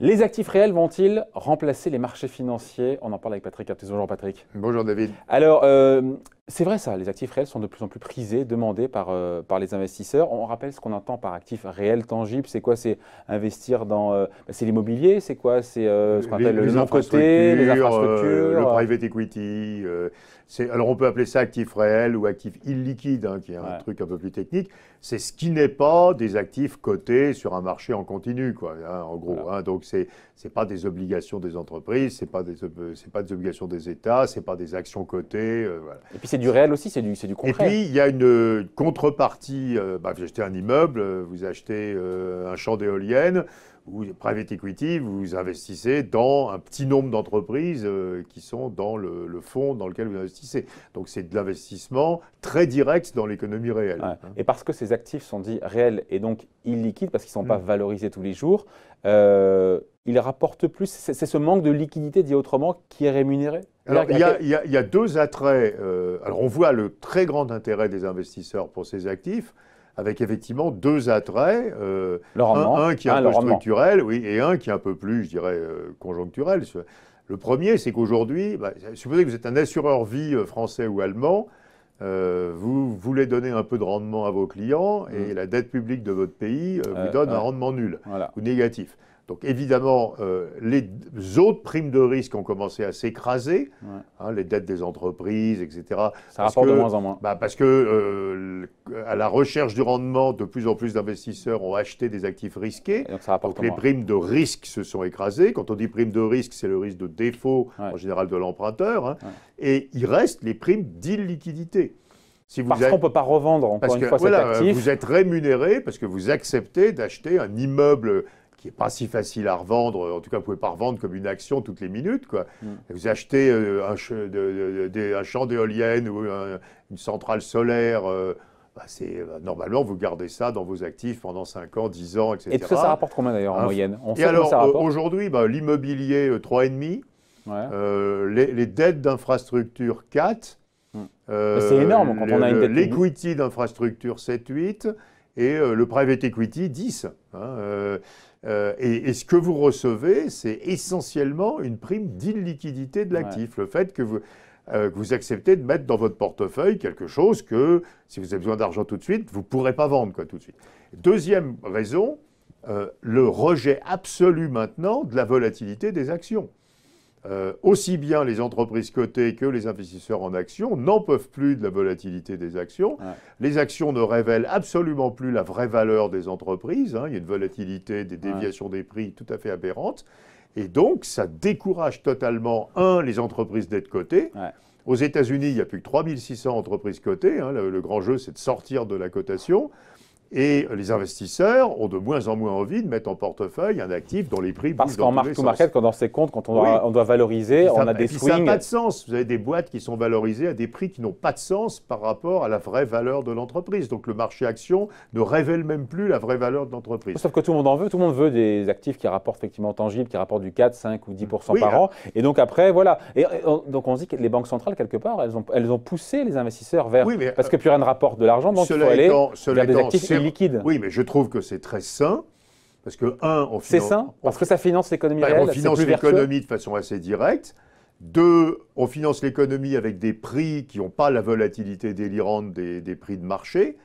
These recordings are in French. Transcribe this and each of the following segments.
Les actifs réels vont-ils remplacer les marchés financiers? On en parle avec Patrick Bonjour Patrick. Bonjour David. Alors, euh, c'est vrai ça, les actifs réels sont de plus en plus prisés, demandés par, euh, par les investisseurs. On rappelle ce qu'on entend par actifs réels tangibles. C'est quoi? C'est investir dans... Euh, bah, c'est l'immobilier? C'est quoi? C'est ce qu'on appelle le non-côté, les infrastructures Le private equity. alors on peut appeler ça actifs réels ou actifs illiquides, hein, qui est un truc un peu plus technique. C'est ce qui n'est pas des actifs cotés sur un marché en continu, quoi, hein, en gros. Hein. donc c'est c'est pas des obligations des entreprises, c'est pas des pas des obligations des États, c'est pas des actions cotées. Voilà. Et puis c'est du réel aussi, c'est du, du concret. Et puis, il y a une contrepartie. Euh, bah, vous achetez un immeuble, vous achetez euh, un champ d'éoliennes, ou private equity, vous investissez dans un petit nombre d'entreprises euh, qui sont dans le, fonds dans lequel vous investissez. Donc, c'est de l'investissement très direct dans l'économie réelle. Hein. Et parce que ces actifs sont dits réels et donc illiquides, parce qu'ils ne sont pas mm. valorisés tous les jours, ils rapportent plus. C'est ce manque de liquidité, dit autrement, qui est rémunéré? Alors, il y, a, deux attraits. Euh, alors, on voit le très grand intérêt des investisseurs pour ces actifs, avec effectivement deux attraits. Euh, un, qui est un, peu structurel, oui, et un qui est un peu plus, je dirais, euh, conjoncturel. Le premier, c'est qu'aujourd'hui, bah, supposez que vous êtes un assureur vie français ou allemand, vous voulez donner un peu de rendement à vos clients, et mm. la dette publique de votre pays vous donne un rendement nul ou négatif. Donc évidemment, euh, les autres primes de risque ont commencé à s'écraser, hein, les dettes des entreprises, etc. Ça rapporte de moins en moins. Bah parce que euh, à la recherche du rendement, de plus en plus d'investisseurs ont acheté des actifs risqués. donc, ça rapporte les primes de risque se sont écrasées. Quand on dit prime de risque, c'est le risque de défaut en général de l'emprunteur. Hein. Et il reste les primes d'illiquidité. Si vous parce qu'on ne peut pas revendre encore parce une fois cet actif. Vous êtes rémunéré parce que vous acceptez d'acheter un immeuble qui n'est pas si facile à revendre. En tout cas, vous ne pouvez pas revendre comme une action toutes les minutes. Quoi. Mm. Vous achetez euh, un, champ d'éoliennes ou une centrale solaire. Euh, bah, euh, normalement, vous gardez ça dans vos actifs pendant 5 ans, 10 ans, etc. Et tout ça, ça rapporte combien d'ailleurs en moyenne? On Et alors, aujourd'hui, bah, l'immobilier, 3,5. Ouais. les, dettes d'infrastructure, 4. Mm. c'est énorme quand on a une dette. L'equity d'infrastructure, 7-8. Et le private equity, 10. Hein, euh, et, ce que vous recevez, c'est essentiellement une prime d'illiquidité de l'actif. Le fait que vous, euh, que vous acceptez de mettre dans votre portefeuille quelque chose que, si vous avez besoin d'argent tout de suite, vous ne pourrez pas vendre quoi, tout de suite. Deuxième raison, euh, le rejet absolu maintenant de la volatilité des actions. Euh, aussi bien les entreprises cotées que les investisseurs en actions n'en peuvent plus de la volatilité des actions. Les actions ne révèlent absolument plus la vraie valeur des entreprises. Hein. Il y a une volatilité, des déviations des prix tout à fait aberrantes. Et donc, ça décourage totalement, un, les entreprises d'être cotées. Aux États-Unis, il n'y a plus que 3600 entreprises cotées. Hein. le, grand jeu, c'est de sortir de la cotation. Et les investisseurs ont de moins en moins envie de mettre en portefeuille un actif dont les prix Parce qu'en marque to market, quand dans ces comptes, quand on doit, on doit valoriser, on a des swings. Ça n'a pas de sens. Vous avez des boîtes qui sont valorisées à des prix qui n'ont pas de sens par rapport à la vraie valeur de l'entreprise. Donc le marché action ne révèle même plus la vraie valeur de l'entreprise. Sauf que tout le monde en veut. Tout le monde veut des actifs qui rapportent effectivement tangibles, qui rapportent du 4, 5 ou 10% par an. Et donc après, voilà. Et, donc on se dit que les banques centrales, quelque part, elles ont, elles ont poussé les investisseurs vers. Oui, mais, parce que plus rien ne rapporte de l'argent, donc il faut aller vers des actifs liquide. Oui, mais je trouve que c'est très sain. Parce que, un, on C'est sain Parce que ça finance l'économie réelle On finance l'économie de façon assez directe. Deux, on finance l'économie avec des prix qui n'ont pas la volatilité délirante des, prix de marché.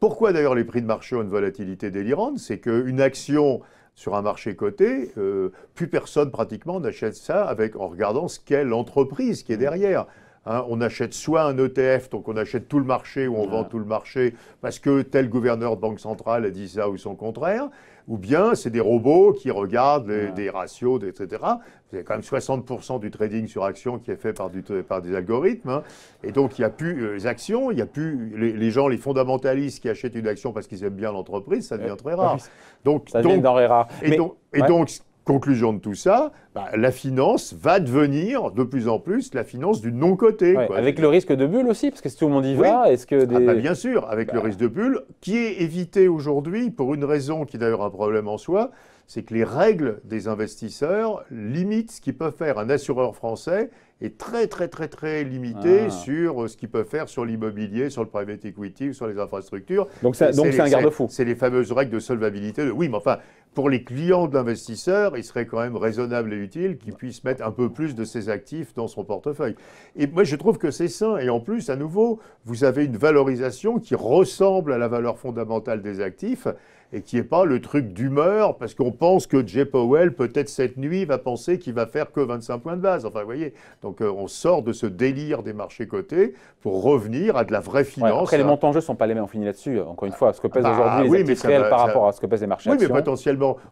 Pourquoi d'ailleurs les prix de marché ont une volatilité délirante? C'est qu'une action sur un marché coté, euh, plus personne pratiquement n'achète ça avec, en regardant ce qu'est l'entreprise qui est derrière. Hein, on achète soit un ETF, donc on achète tout le marché ou on vend tout le marché parce que tel gouverneur de banque centrale a dit ça ou son contraire, ou bien c'est des robots qui regardent des ratios, etc. Vous avez quand même 60% du trading sur actions qui est fait par, des algorithmes. Hein. Et donc il n'y a plus euh, les actions, il n'y a plus les, gens, les fondamentalistes qui achètent une action parce qu'ils aiment bien l'entreprise, ça devient très rare. Donc, ça devient denrée rare. Et, et donc Conclusion de tout ça, bah, la finance va devenir de plus en plus la finance du non-côté. avec le risque de bulle aussi, parce que si tout le monde y va, est-ce que ah, bah, Bien sûr, avec le bah. risque de bulle, qui est évité aujourd'hui pour une raison qui est d'ailleurs un problème en soi, c'est que les règles des investisseurs limitent ce qu'ils peuvent faire un assureur français est très très très très limité Ah. sur euh, ce qu'ils peuvent faire sur l'immobilier, sur le private equity ou sur les infrastructures. Donc c'est un garde-fou. C'est les fameuses règles de solvabilité. de- Oui, mais enfin, pour les clients de l'investisseur, il serait quand même raisonnable et utile qu'il puisse mettre un peu plus de ses actifs dans son portefeuille. Et moi, je trouve que c'est sain. Et en plus, à nouveau, vous avez une valorisation qui ressemble à la valeur fondamentale des actifs et qui n'est pas le truc d'humeur, parce qu'on pense que Jay Powell, peut-être cette nuit, va penser qu'il va faire que 25 points de base. Enfin, vous voyez, donc euh, on sort de ce délire des marchés cotés pour revenir à de la vraie Ouais, finance. après, les montants en jeu ne sont pas les mêmes, on finit là-dessus. Encore une fois, ce que pèsent Bah, aujourd'hui oui, les actifs réels va- par ça- rapport à ce que pèsent les marchés Oui, mais actions.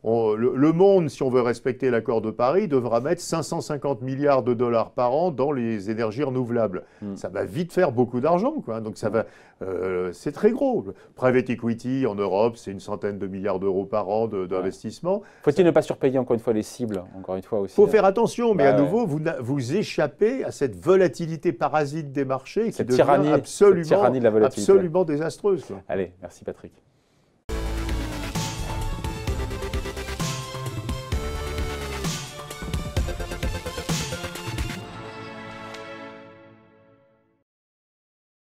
On- le, le monde, si on veut respecter l'accord de Paris, devra mettre 550 milliards de dollars par an dans les énergies renouvelables. Mm. Ça va vite faire beaucoup d'argent, quoi. Donc ça va, euh, c'est très gros. Private equity en Europe, c'est une centaine de milliards d'euros par an d'investissement. Faut-il ne pas surpayer encore une fois les cibles Encore une fois aussi. Il faut hein. faire attention, mais Bah à ouais. nouveau, vous, vous échappez à cette volatilité parasite des marchés qui Cette devient tyrannie- absolument, tyrannie de la volatilité. absolument désastreuse. quoi. Allez, merci Patrick.